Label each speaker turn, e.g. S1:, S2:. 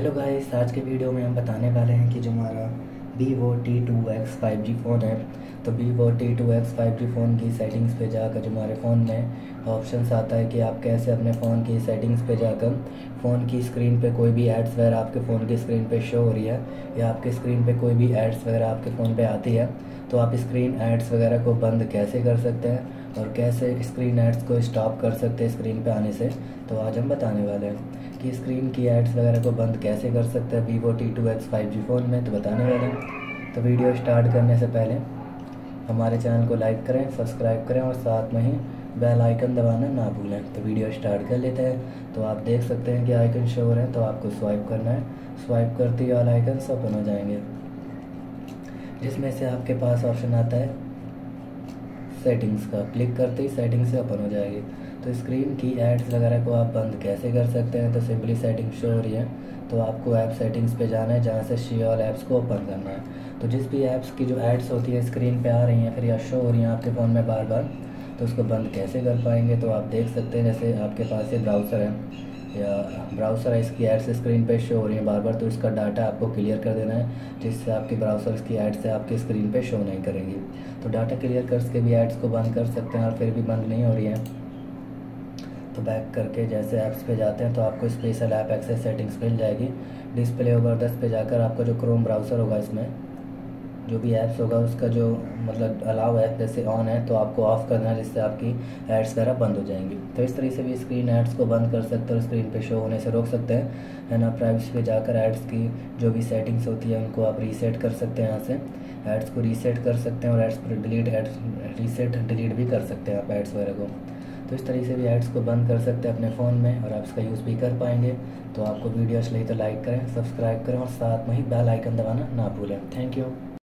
S1: Hello guys आज के video में हम बताने वाले हैं कि जो हमारा Vivo T two X five G phone है तो Vivo T two X five G phone की सेटिंग्स पे जाकर जो हमारे फ़ोन में ऑप्शंस आता है कि आप कैसे अपने फ़ोन की सेटिंग्स पे जाकर फ़ोन की स्क्रीन पे कोई भी एड्स वगैरह आपके फ़ोन की स्क्रीन पे शो हो रही है, या आपके स्क्रीन पे कोई भी एड्स वगैरह आपके फ़ोन पे आती है तो आप स्क्रीन एड्स वगैरह को बंद कैसे कर सकते हैं और कैसे स्क्रीन एड्स को स्टॉप कर सकते हैं स्क्रीन पर आने से तो आज हम बताने वाले हैं। कि स्क्रीन की एड्स वगैरह को बंद कैसे कर सकते हैं? Vivo T two X five G phone में तो बताने वाले हैं। तो वीडियो स्टार्ट करने से पहले हमारे चैनल को लाइक करें सब्सक्राइब करें और साथ में ही बेल आइकन दबाना ना भूलें। तो वीडियो स्टार्ट कर लेते हैं। तो आप देख सकते हैं कि आइकन शो हो रहे हैं तो आपको स्वाइप करना है। स्वाइप करते ही ऑल आइकन ओपन हो जाएँगे। जिसमें से आपके पास ऑप्शन आता है सेटिंग्स का। क्लिक करते ही सेटिंग्स से ओपन हो जाएगी। तो स्क्रीन की एड्स वगैरह को आप बंद कैसे कर सकते हैं? तो सिंपली सेटिंग शो हो रही है। तो आपको ऐप सेटिंग्स पे जाना है, जहाँ से शी ऑल ऐप्स को ओपन करना है। तो जिस भी ऐप्स की जो एड्स होती है स्क्रीन पे आ रही हैं, फिर या शो हो रही हैं आपके फ़ोन में बार बार तो उसको बंद कैसे कर पाएँगे? तो आप देख सकते हैं, जैसे आपके पास ये ब्राउज़र है। ब्राउज़र है, इसकी एड्स स्क्रीन पे शो हो रही है। बार बार तो इसका डाटा आपको क्लियर कर देना है, जिससे आपके ब्राउज़र इसकी एड्स है आपकी स्क्रीन पे शो नहीं करेंगी। तो डाटा क्लियर करके भी एड्स को बंद कर सकते हैं और फिर भी बंद नहीं हो रही है। तो बैक करके जैसे ऐप्स पे जाते हैं तो आपको स्पेशल ऐप एक्सेस सेटिंग्स मिल जाएगी। डिस्प्ले ओवर दस पे जाकर आपका जो क्रोम ब्राउज़र होगा इसमें जो भी ऐप्स होगा, उसका जो मतलब अलाउ है जैसे ऑन है तो आपको ऑफ़ करना है, जिससे आपकी एड्स वगैरह बंद हो जाएँगी। तो इस तरीके से भी स्क्रीन एड्स को बंद कर सकते हैं और स्क्रीन पे शो होने से रोक सकते हैं, है ना? प्राइवेसी पे जाकर एड्स की जो भी सेटिंग्स होती है, उनको आप रीसेट कर सकते हैं यहाँ से। एड्स को रीसेट कर सकते हैं और एड्स पर डिलीट एड्स रीसेट डिलीट भी कर सकते हैं आप एड्स वगैरह को। तो इस तरीके से भी एड्स को बंद कर सकते हैं अपने फ़ोन में और आप इसका यूज़ भी कर पाएँगे। तो आपको वीडियो अच्छी लगी तो लाइक करें सब्सक्राइब करें और साथ में ही बेल आइकन दबाना ना भूलें। Thank you